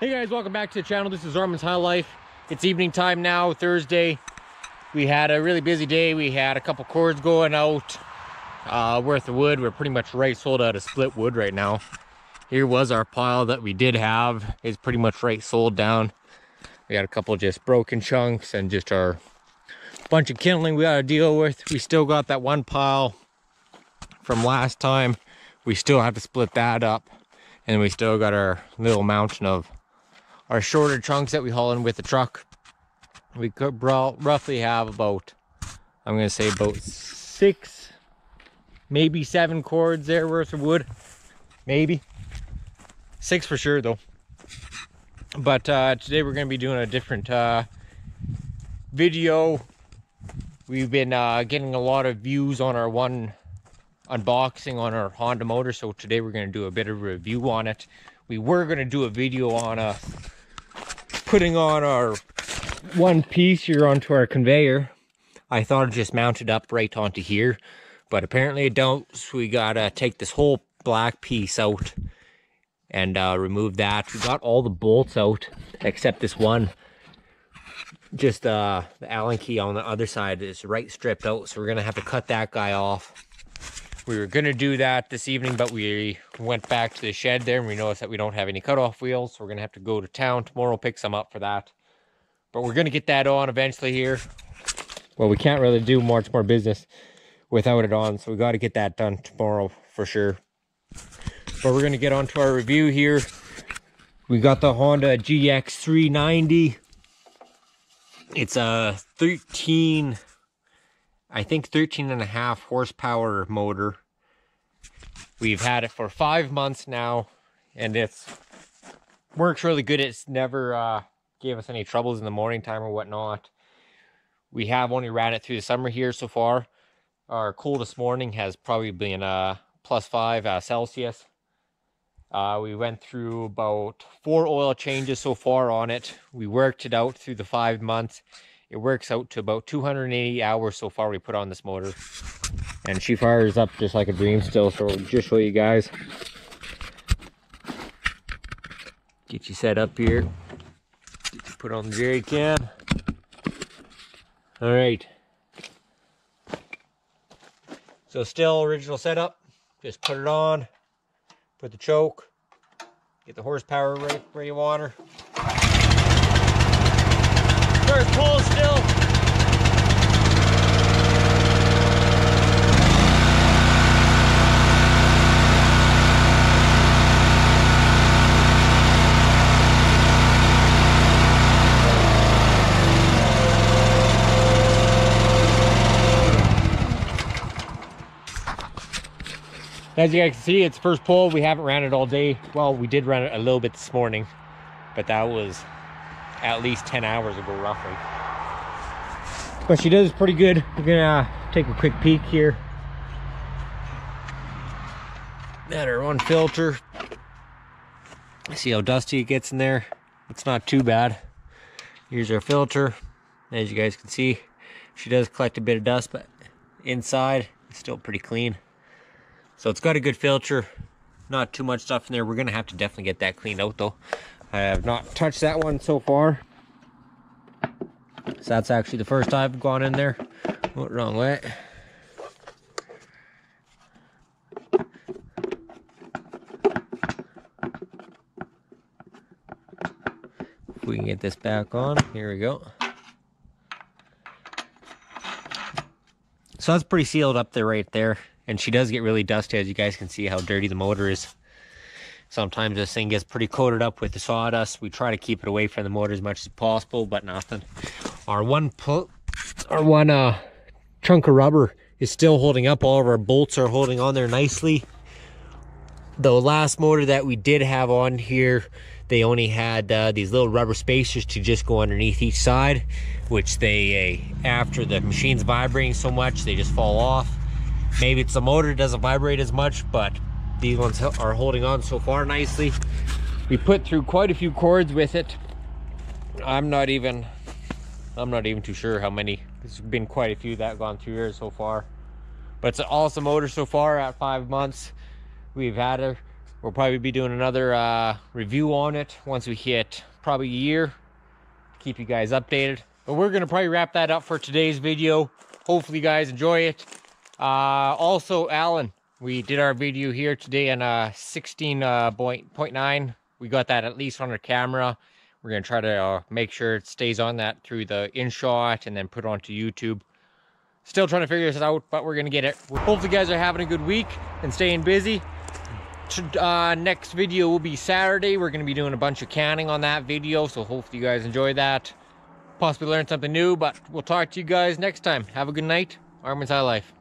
Hey guys, welcome back to the channel. This is Armands High Life. It's evening time now, Thursday. We had a really busy day. We had a couple cords going out uh, worth of wood. We're pretty much right sold out of split wood right now. Here was our pile that we did have. It's pretty much right sold down. We got a couple just broken chunks and just our bunch of kindling we got to deal with. We still got that one pile from last time. We still have to split that up. And we still got our little mountain of our shorter chunks that we haul in with the truck. We could roughly have about, I'm gonna say about six, maybe seven cords there worth of wood. Maybe. Six for sure though. But uh, today we're gonna be doing a different uh, video. We've been uh, getting a lot of views on our one unboxing on our Honda motor. So today we're gonna do a bit of a review on it. We were gonna do a video on a putting on our one piece here onto our conveyor. I thought it just mounted up right onto here, but apparently it don't. So we gotta take this whole black piece out and uh, remove that. We got all the bolts out except this one. Just uh, the Allen key on the other side is right stripped out, so we're gonna have to cut that guy off. We were gonna do that this evening, but we went back to the shed there and we noticed that we don't have any cutoff wheels. So we're gonna have to go to town tomorrow, pick some up for that. But we're gonna get that on eventually here. Well, we can't really do much more business without it on. So we gotta get that done tomorrow for sure. But we're gonna get on to our review here. We got the Honda GX390. It's a 13 I think 13 and a half horsepower motor. We've had it for five months now and it's works really good. It's never uh, gave us any troubles in the morning time or whatnot. We have only ran it through the summer here so far. Our coldest morning has probably been uh, plus five uh, Celsius. Uh, we went through about four oil changes so far on it. We worked it out through the five months it works out to about 280 hours so far we put on this motor. And she fires up just like a dream still, so just show you guys. Get you set up here. Get you put on the jerry can. Alright. So still original setup. Just put it on. Put the choke. Get the horsepower right where you want her. First pull still. As you guys can see, it's first pull. We haven't ran it all day. Well, we did run it a little bit this morning, but that was at least 10 hours ago roughly. But she does pretty good. We're gonna uh, take a quick peek here. At our one filter. See how dusty it gets in there. It's not too bad. Here's our filter. As you guys can see she does collect a bit of dust but inside it's still pretty clean. So it's got a good filter. Not too much stuff in there. We're gonna have to definitely get that cleaned out though I have not touched that one so far. So that's actually the first time I've gone in there. Went wrong way. If we can get this back on, here we go. So that's pretty sealed up there right there. And she does get really dusty as you guys can see how dirty the motor is. Sometimes this thing gets pretty coated up with the sawdust. We try to keep it away from the motor as much as possible, but nothing. Our one our one uh, chunk of rubber is still holding up. All of our bolts are holding on there nicely. The last motor that we did have on here, they only had uh, these little rubber spacers to just go underneath each side, which they, uh, after the machine's vibrating so much, they just fall off. Maybe it's the motor doesn't vibrate as much, but these ones are holding on so far nicely. We put through quite a few cords with it. I'm not even, I'm not even too sure how many. There's been quite a few that have gone through here so far. But it's an awesome motor so far at five months. We've had her. We'll probably be doing another uh, review on it once we hit probably a year. Keep you guys updated. But we're going to probably wrap that up for today's video. Hopefully you guys enjoy it. Uh, also, Alan, we did our video here today on uh, 16.9. Uh, we got that at least on our camera. We're going to try to uh, make sure it stays on that through the InShot and then put it onto YouTube. Still trying to figure this out, but we're going to get it. Hopefully you guys are having a good week and staying busy. Uh, next video will be Saturday. We're going to be doing a bunch of canning on that video, so hopefully you guys enjoy that. Possibly learn something new, but we'll talk to you guys next time. Have a good night. Armands High Life.